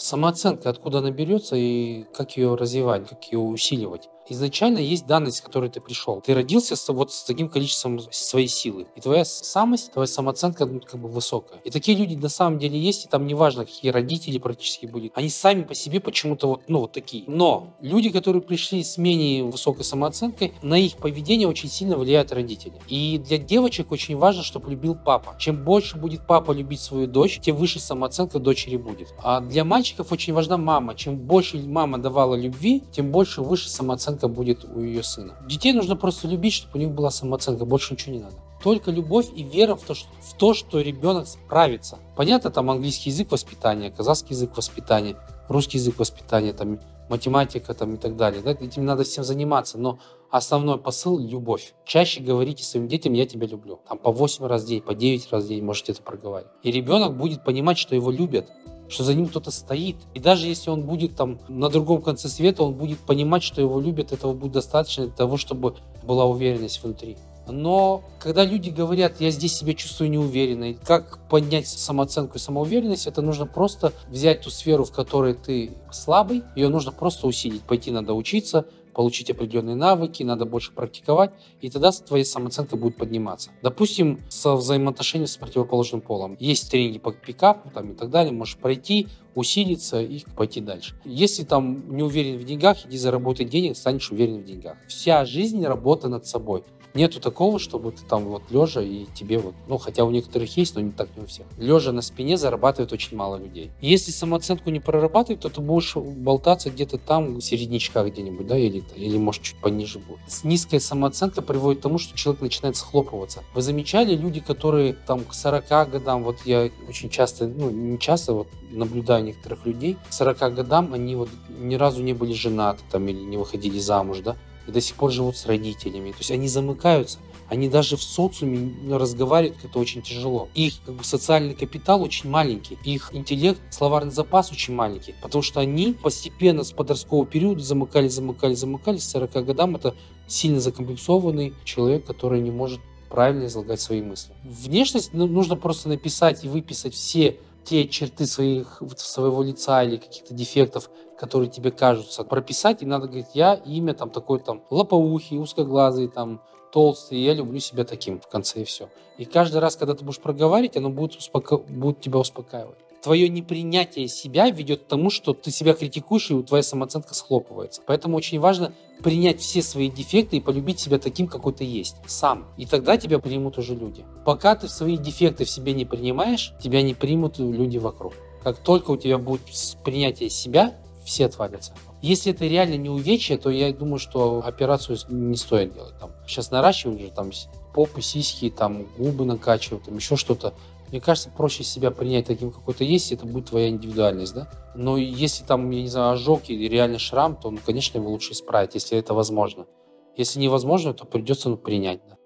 Самооценка, откуда она берется и как ее развивать, как ее усиливать изначально есть данность, с которой ты пришел. Ты родился с, вот с таким количеством своей силы. И твоя самость, твоя самооценка ну, как бы высокая. И такие люди на самом деле есть, и там неважно, какие родители практически были. Они сами по себе почему-то вот, ну, вот такие. Но люди, которые пришли с менее высокой самооценкой, на их поведение очень сильно влияют родители. И для девочек очень важно, чтобы любил папа. Чем больше будет папа любить свою дочь, тем выше самооценка дочери будет. А для мальчиков очень важна мама. Чем больше мама давала любви, тем больше выше самооценка самооценка будет у ее сына. Детей нужно просто любить, чтобы у них была самооценка, больше ничего не надо. Только любовь и вера в то, что, в то, что ребенок справится. Понятно, там английский язык воспитания, казахский язык воспитания, русский язык воспитания, там математика там, и так далее. Да? Этим надо всем заниматься, но основной посыл – любовь. Чаще говорите своим детям «я тебя люблю». Там по 8 раз в день, по 9 раз в день можете это проговаривать. И ребенок будет понимать, что его любят, что за ним кто-то стоит. И даже если он будет там на другом конце света, он будет понимать, что его любят, этого будет достаточно для того, чтобы была уверенность внутри. Но когда люди говорят, я здесь себя чувствую неуверенной, как поднять самооценку и самоуверенность, это нужно просто взять ту сферу, в которой ты слабый, ее нужно просто усилить. Пойти надо учиться, получить определенные навыки, надо больше практиковать, и тогда твоя самооценка будет подниматься. Допустим, со взаимоотношениями с противоположным полом. Есть тренинги по пикапу там, и так далее, можешь пройти, усилиться и пойти дальше. Если там не уверен в деньгах, иди заработай денег, станешь уверен в деньгах. Вся жизнь работа над собой. Нету такого, чтобы ты там вот лежа и тебе вот, ну хотя у некоторых есть, но не так не у всех. Лежа на спине зарабатывает очень мало людей. Если самооценку не прорабатывать, то ты будешь болтаться где-то там, в середнячках где-нибудь, да, или, или может чуть пониже будет. Низкая самооценка приводит к тому, что человек начинает схлопываться. Вы замечали люди, которые там к 40 годам, вот я очень часто, ну не часто, вот наблюдаю некоторых людей, к 40 годам они вот ни разу не были женаты там или не выходили замуж, да, и до сих пор живут с родителями. То есть они замыкаются, они даже в социуме разговаривают как-то очень тяжело. Их как бы, социальный капитал очень маленький, их интеллект, словарный запас очень маленький, потому что они постепенно с подросткового периода замыкались, замыкались, замыкались. К 40 годам это сильно закомплексованный человек, который не может правильно излагать свои мысли. Внешность ну, нужно просто написать и выписать все те черты своих, своего лица или каких-то дефектов, которые тебе кажутся, прописать, и надо говорить, я имя там такой там лопоухий, узкоглазый, там толстый, я люблю себя таким в конце и все. И каждый раз, когда ты будешь проговаривать, оно будет, успоко... будет тебя успокаивать твое непринятие себя ведет к тому, что ты себя критикуешь, и твоя самооценка схлопывается. Поэтому очень важно принять все свои дефекты и полюбить себя таким, какой ты есть, сам. И тогда тебя примут уже люди. Пока ты свои дефекты в себе не принимаешь, тебя не примут люди вокруг. Как только у тебя будет принятие себя, все отвалятся. Если это реально не увечье, то я думаю, что операцию не стоит делать. Там, сейчас наращивают же там попы, сиськи, там губы накачивают, там еще что-то. Мне кажется, проще себя принять таким, какой то есть, это будет твоя индивидуальность, да? Но если там, я не знаю, ожог или реально шрам, то, ну, конечно, его лучше исправить, если это возможно. Если невозможно, то придется ну, принять, да.